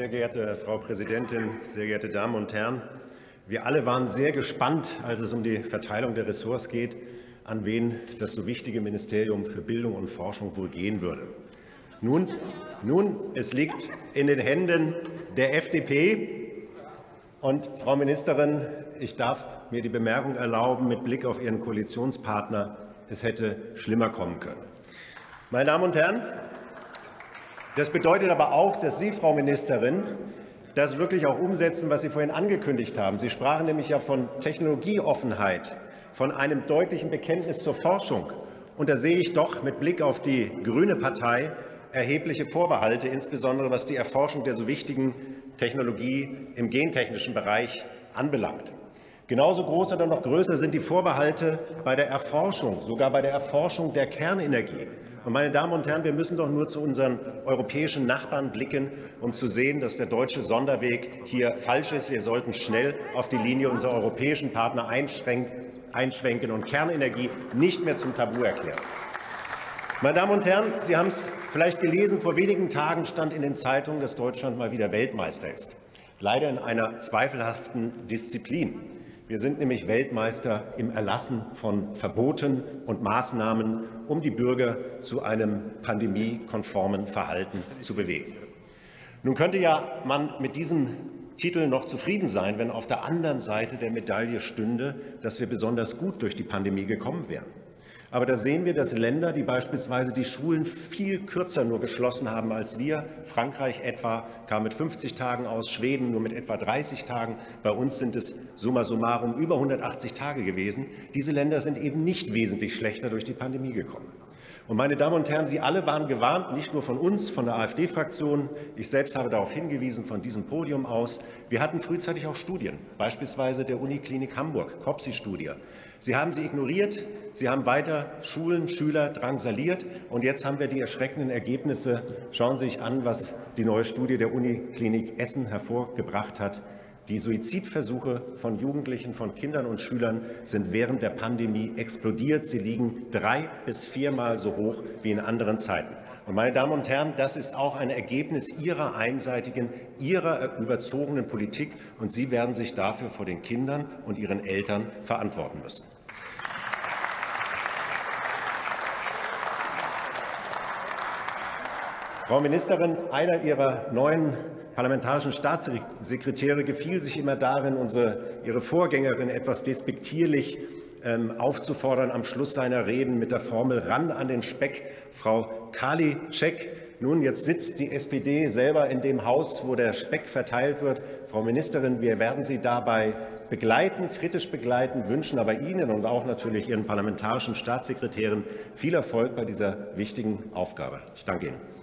Sehr geehrte Frau Präsidentin, sehr geehrte Damen und Herren! Wir alle waren sehr gespannt, als es um die Verteilung der Ressorts geht, an wen das so wichtige Ministerium für Bildung und Forschung wohl gehen würde. Nun, nun es liegt in den Händen der FDP. Und, Frau Ministerin, ich darf mir die Bemerkung erlauben mit Blick auf Ihren Koalitionspartner, es hätte schlimmer kommen können. Meine Damen und Herren, das bedeutet aber auch, dass Sie, Frau Ministerin, das wirklich auch umsetzen, was Sie vorhin angekündigt haben. Sie sprachen nämlich ja von Technologieoffenheit, von einem deutlichen Bekenntnis zur Forschung. Und da sehe ich doch mit Blick auf die Grüne Partei erhebliche Vorbehalte, insbesondere was die Erforschung der so wichtigen Technologie im gentechnischen Bereich anbelangt. Genauso groß oder noch größer sind die Vorbehalte bei der Erforschung, sogar bei der Erforschung der Kernenergie. Und meine Damen und Herren, wir müssen doch nur zu unseren europäischen Nachbarn blicken, um zu sehen, dass der deutsche Sonderweg hier falsch ist. Wir sollten schnell auf die Linie unserer europäischen Partner einschwenken und Kernenergie nicht mehr zum Tabu erklären. Meine Damen und Herren, Sie haben es vielleicht gelesen, vor wenigen Tagen stand in den Zeitungen, dass Deutschland mal wieder Weltmeister ist. Leider in einer zweifelhaften Disziplin. Wir sind nämlich Weltmeister im Erlassen von Verboten und Maßnahmen, um die Bürger zu einem pandemiekonformen Verhalten zu bewegen. Nun könnte ja man mit diesem Titel noch zufrieden sein, wenn auf der anderen Seite der Medaille stünde, dass wir besonders gut durch die Pandemie gekommen wären. Aber da sehen wir, dass Länder, die beispielsweise die Schulen viel kürzer nur geschlossen haben als wir, Frankreich etwa kam mit 50 Tagen aus, Schweden nur mit etwa 30 Tagen, bei uns sind es summa summarum über 180 Tage gewesen, diese Länder sind eben nicht wesentlich schlechter durch die Pandemie gekommen. Und meine Damen und Herren, Sie alle waren gewarnt, nicht nur von uns, von der AfD-Fraktion. Ich selbst habe darauf hingewiesen, von diesem Podium aus. Wir hatten frühzeitig auch Studien, beispielsweise der Uniklinik Hamburg, COPSI-Studie. Sie haben sie ignoriert. Sie haben weiter Schulen, Schüler drangsaliert. Und jetzt haben wir die erschreckenden Ergebnisse. Schauen Sie sich an, was die neue Studie der Uniklinik Essen hervorgebracht hat. Die Suizidversuche von Jugendlichen, von Kindern und Schülern sind während der Pandemie explodiert. Sie liegen drei bis viermal so hoch wie in anderen Zeiten. Und meine Damen und Herren, das ist auch ein Ergebnis Ihrer einseitigen, Ihrer überzogenen Politik. Und Sie werden sich dafür vor den Kindern und ihren Eltern verantworten müssen. Frau Ministerin, einer Ihrer neuen parlamentarischen Staatssekretäre gefiel sich immer darin, unsere, Ihre Vorgängerin etwas despektierlich ähm, aufzufordern, am Schluss seiner Reden mit der Formel ran an den Speck, Frau Karliczek. Nun, jetzt sitzt die SPD selber in dem Haus, wo der Speck verteilt wird. Frau Ministerin, wir werden Sie dabei begleiten, kritisch begleiten, wünschen aber Ihnen und auch natürlich Ihren parlamentarischen Staatssekretären viel Erfolg bei dieser wichtigen Aufgabe. Ich danke Ihnen.